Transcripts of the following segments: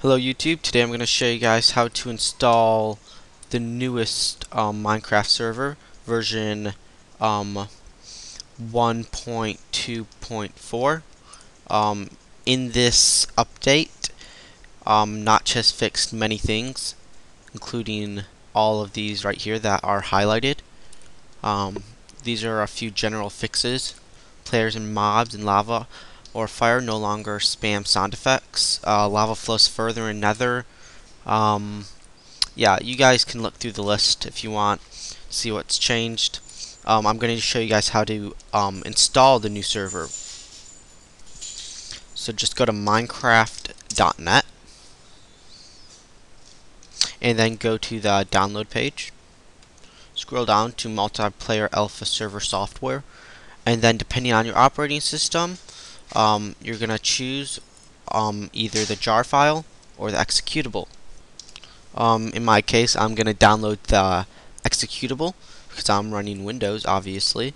Hello YouTube, today I'm going to show you guys how to install the newest um, Minecraft server version um, 1.2.4 um, in this update um, Notch has fixed many things including all of these right here that are highlighted. Um, these are a few general fixes. Players and mobs and lava or fire no longer spam sound effects. Uh, lava flows further in nether. Um, yeah, you guys can look through the list if you want, see what's changed. Um, I'm going to show you guys how to um, install the new server. So just go to minecraft.net and then go to the download page. Scroll down to multiplayer alpha server software and then depending on your operating system um, you're going to choose um, either the jar file or the executable. Um, in my case, I'm going to download the executable because I'm running Windows, obviously.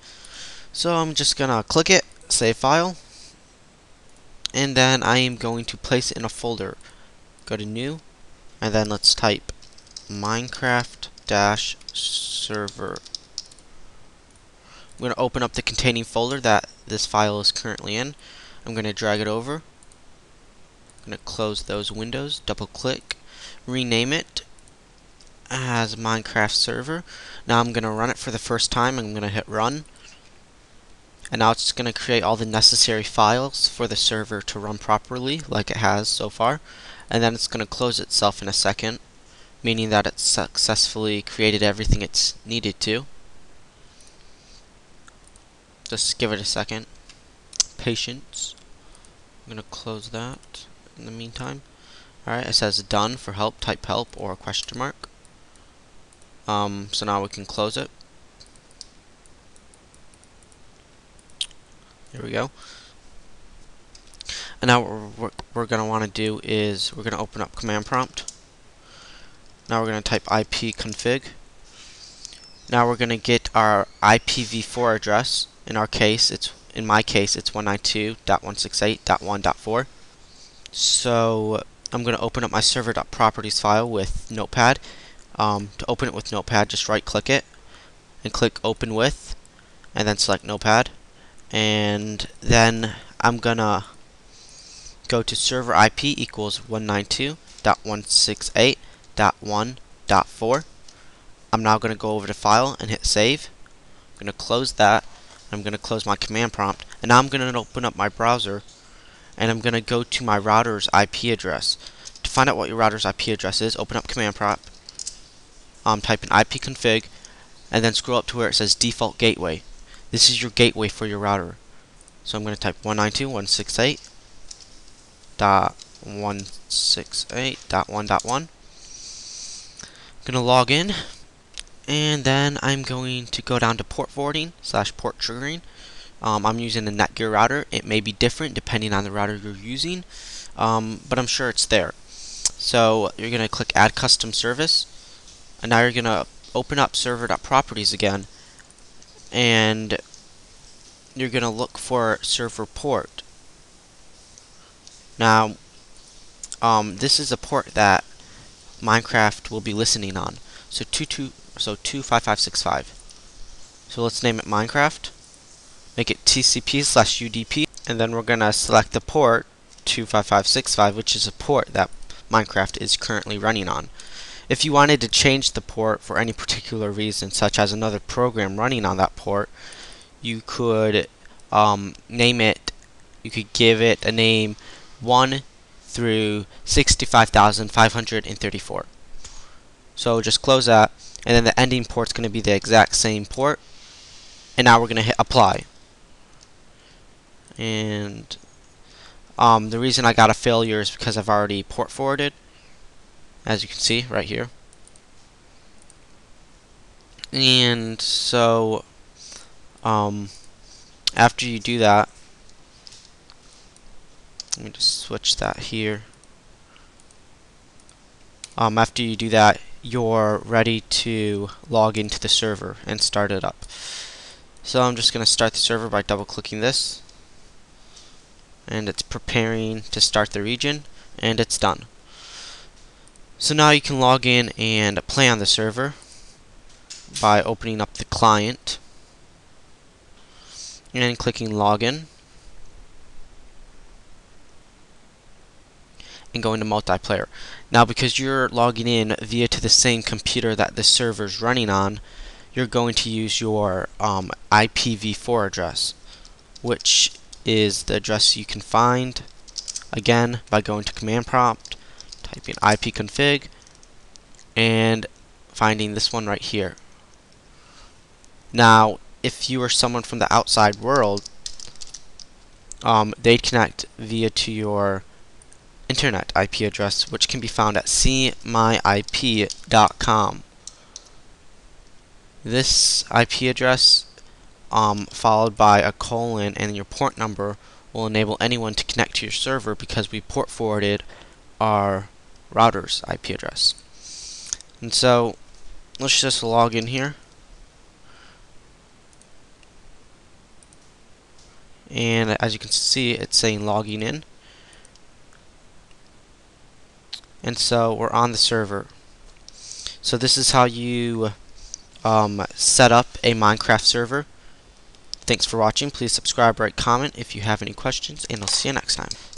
So I'm just going to click it, save file, and then I am going to place it in a folder. Go to New, and then let's type Minecraft-server. I'm going to open up the containing folder that this file is currently in. I'm going to drag it over. I'm going to close those windows, double click, rename it as Minecraft server. Now I'm going to run it for the first time. I'm going to hit run. And now it's going to create all the necessary files for the server to run properly, like it has so far. And then it's going to close itself in a second, meaning that it's successfully created everything it's needed to. Just give it a second patience. I'm going to close that in the meantime. Alright, it says done for help, type help or a question mark. Um, so now we can close it. Here we go. And now what we're, we're going to want to do is we're going to open up command prompt. Now we're going to type ipconfig. Now we're going to get our IPv4 address. In our case, it's in my case it's 192.168.1.4 so I'm going to open up my server.properties file with notepad. Um, to open it with notepad just right click it and click open with and then select notepad. And then I'm gonna go to server IP equals 192.168.1.4 I'm now going to go over to file and hit save. I'm going to close that I'm going to close my command prompt and now I'm going to open up my browser and I'm going to go to my router's IP address. To find out what your router's IP address is, open up command prompt, um, type in ipconfig, and then scroll up to where it says default gateway. This is your gateway for your router. So I'm going to type 192.168.168.1.1. I'm going to log in and then I'm going to go down to port forwarding slash port triggering. Um, I'm using a Netgear router. It may be different depending on the router you're using um, but I'm sure it's there. So you're gonna click add custom service and now you're gonna open up server.properties again and you're gonna look for server port. Now um, this is a port that Minecraft will be listening on. So 22 so 25565. So let's name it Minecraft. Make it TCP slash UDP. And then we're going to select the port 25565, which is a port that Minecraft is currently running on. If you wanted to change the port for any particular reason, such as another program running on that port, you could um, name it, you could give it a name 1 through 65,534. So just close that and then the ending port is going to be the exact same port. And now we're going to hit apply. And um, the reason I got a failure is because I've already port forwarded. As you can see right here. And so um, after you do that let me just switch that here. Um, after you do that you're ready to log into the server and start it up. So I'm just going to start the server by double clicking this and it's preparing to start the region and it's done. So now you can log in and play on the server by opening up the client and clicking login and going to multiplayer. Now because you're logging in via to the same computer that the server is running on, you're going to use your um, IPv4 address, which is the address you can find again by going to command prompt, typing ipconfig, and finding this one right here. Now, if you are someone from the outside world, um, they'd connect via to your internet IP address, which can be found at cmyip.com. This IP address, um, followed by a colon and your port number, will enable anyone to connect to your server because we port forwarded our router's IP address. And so, let's just log in here. and as you can see it's saying logging in and so we're on the server. So this is how you um, set up a Minecraft server. Thanks for watching. Please subscribe rate comment if you have any questions and I'll see you next time